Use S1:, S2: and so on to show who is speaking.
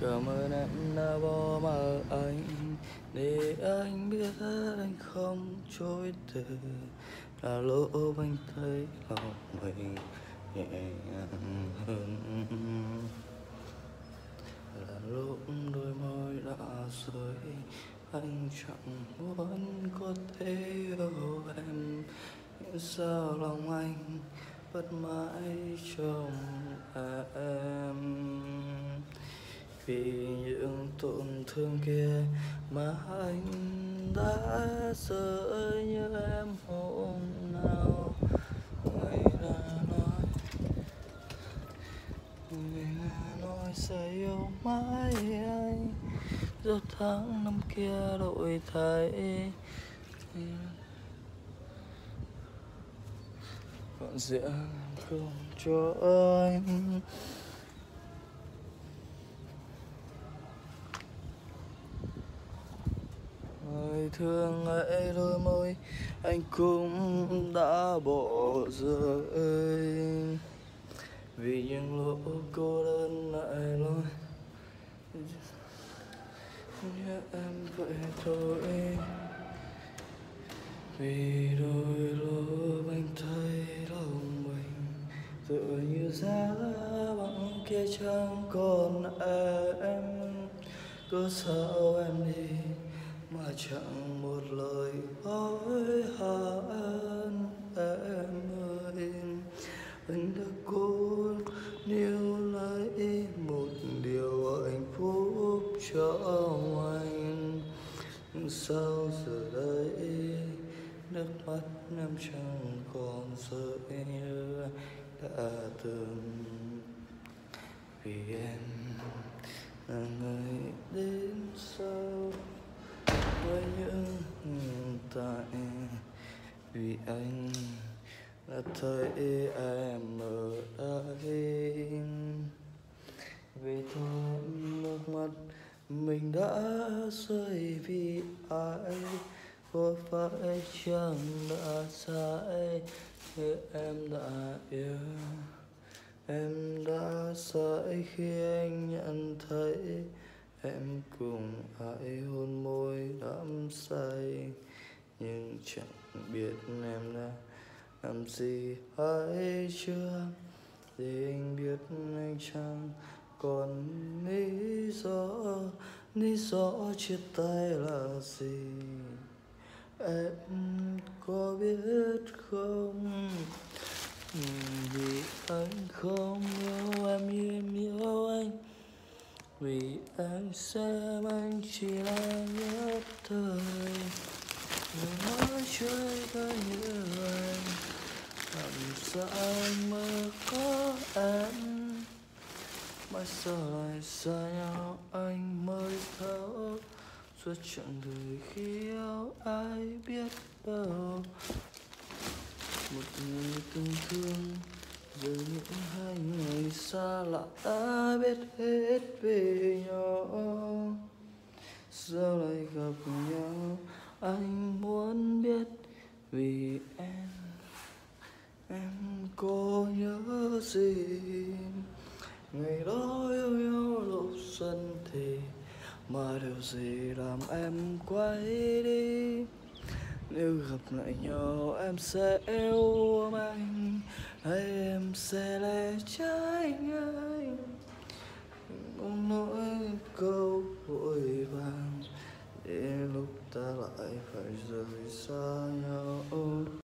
S1: cảm ơn em đã bỏ mặc anh, để anh biết anh không chối từ. Là lỗ anh thấy lòng mình nhẹ nhàng. Hơn là lúc đôi môi đã rơi, anh chẳng muốn có thể yêu em. Nhưng sao lòng anh vẫn mãi trong em? Vì những tổn thương kia mà anh đã rơi như em hôm nào. Người đã nói, người đã nói sẽ yêu mãi anh. Do tháng năm kia đổi thay. Còn giữa không cho anh. Người thương ấy đôi môi, anh cũng đã bỏ rơi. Vì những lúc cô đơn lại lối nhớ em vậy thôi. Vì đôi lúc anh thấy lòng mình tựa như giá băng kia chẳng còn em. Cứ sao em đi mà chẳng một lời hối hận em ơi. Anh đã cố níu lấy một điều hạnh phúc cho anh. Sao giờ đây nước mắt em chẳng còn rơi như đã từng vì em. Là người đến sau với những hiện tại vì anh đã thấy em ở đây. Vì thôi nước mắt mình đã rơi vì ai? Có phải chẳng đã sai khi em đã yêu? Em đã sai khi anh nhận thấy em cùng ai hôn môi đắm say. Nhưng chẳng biết em đã làm gì hay chưa? Để anh biết anh chẳng còn lý do. Lý do chia tay là gì? Em có biết không? Vì anh không yêu em như em yêu anh vì anh xem anh chỉ là nhất thời. Người nói chơi với như anh làm sao anh mơ có em mà sau lại xa nhau anh mới thấu. Suốt chặng đời khi yêu ai biết đâu. Một người từng thương, giờ những hai người xa lạ đã biết hết về nhau sao lại gặp nhau, anh muốn biết vì em em có nhớ gì? Ngày đó yêu nhau lúc xuân thì mà điều gì làm em quay đi? Nếu gặp lại nhau em sẽ yêu anh hay em sẽ lẻ trái anh không nói câu vội vàng để lúc ta lại phải rời xa nhau.